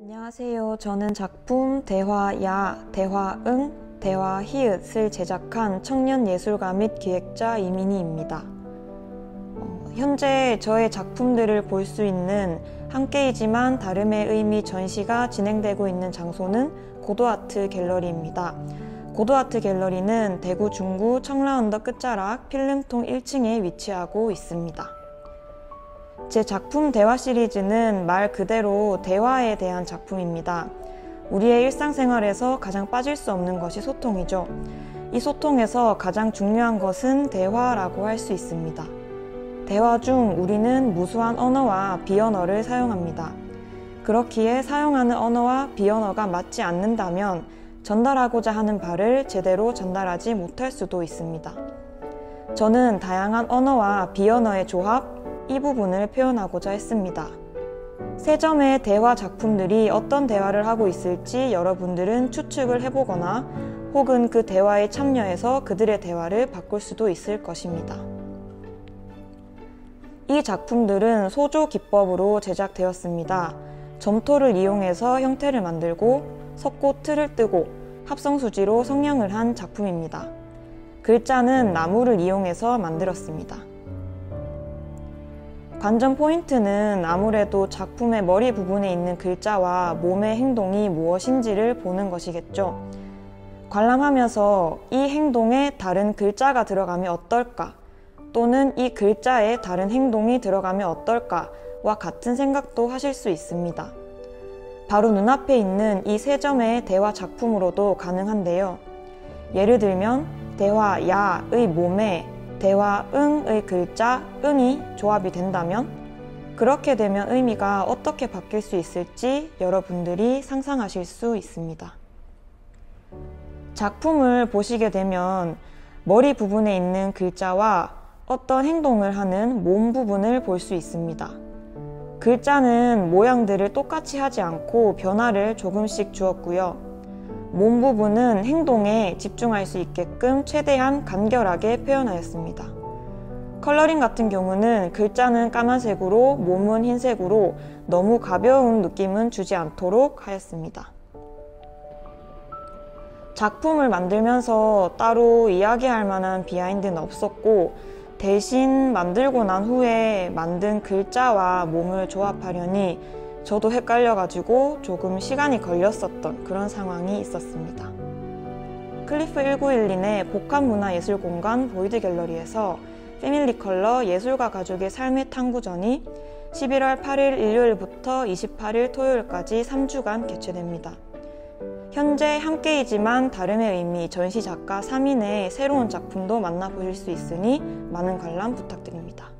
안녕하세요. 저는 작품 대화 야, 대화 응, 대화 히읗을 제작한 청년 예술가 및 기획자 이민희입니다. 어, 현재 저의 작품들을 볼 수 있는 함께이지만 다름의 의미 전시가 진행되고 있는 장소는 고도아트 갤러리입니다. 고도아트 갤러리는 대구 중구 청라 언덕 끝자락 필름통 1층에 위치하고 있습니다. 제 작품 대화 시리즈는 말 그대로 대화에 대한 작품입니다. 우리의 일상생활에서 가장 빠질 수 없는 것이 소통이죠. 이 소통에서 가장 중요한 것은 대화라고 할 수 있습니다. 대화 중 우리는 무수한 언어와 비언어를 사용합니다. 그렇기에 사용하는 언어와 비언어가 맞지 않는다면 전달하고자 하는 바를 제대로 전달하지 못할 수도 있습니다. 저는 다양한 언어와 비언어의 조합, 이 부분을 표현하고자 했습니다. 세 점의 대화 작품들이 어떤 대화를 하고 있을지 여러분들은 추측을 해보거나 혹은 그 대화에 참여해서 그들의 대화를 바꿀 수도 있을 것입니다. 이 작품들은 소조 기법으로 제작되었습니다. 점토를 이용해서 형태를 만들고 석고 틀을 뜨고 합성수지로 성형을 한 작품입니다. 글자는 나무를 이용해서 만들었습니다. 관전 포인트는 아무래도 작품의 머리 부분에 있는 글자와 몸의 행동이 무엇인지를 보는 것이겠죠. 관람하면서 이 행동에 다른 글자가 들어가면 어떨까? 또는 이 글자에 다른 행동이 들어가면 어떨까?와 같은 생각도 하실 수 있습니다. 바로 눈앞에 있는 이 세 점의 대화 작품으로도 가능한데요. 예를 들면, 대화 야의 몸에 대화 응의 글자 응이 조합이 된다면 그렇게 되면 의미가 어떻게 바뀔 수 있을지 여러분들이 상상하실 수 있습니다. 작품을 보시게 되면 머리 부분에 있는 글자와 어떤 행동을 하는 몸 부분을 볼 수 있습니다. 글자는 모양들을 똑같이 하지 않고 변화를 조금씩 주었고요. 몸 부분은 행동에 집중할 수 있게끔 최대한 간결하게 표현하였습니다. coloring 같은 경우는 글자는 까만색으로 몸은 흰색으로 너무 가벼운 느낌은 주지 않도록 하였습니다. 작품을 만들면서 따로 이야기할 만한 behind는 없었고 대신 만들고 난 후에 만든 글자와 몸을 조합하려니 저도 헷갈려가지고 조금 시간이 걸렸었던 그런 상황이 있었습니다. 클리프 1912의 복합문화예술공간 보이드 갤러리에서 family color 예술가 가족의 삶의 탐구전이 11월 8일 일요일부터 28일 토요일까지 3주간 개최됩니다. 현재 함께이지만 다름의 의미 전시 작가 3인의 새로운 작품도 만나보실 수 있으니 많은 관람 부탁드립니다.